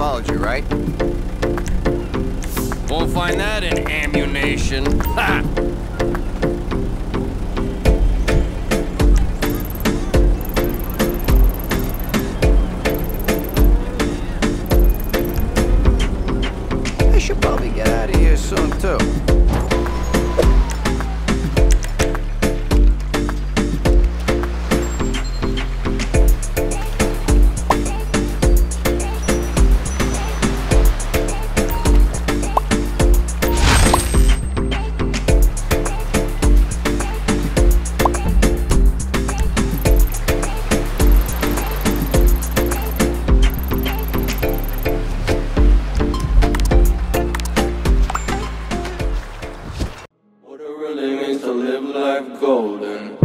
followed you, right? Won't find that in ammunition. Ha! I should probably get out of here soon, too. to live life golden.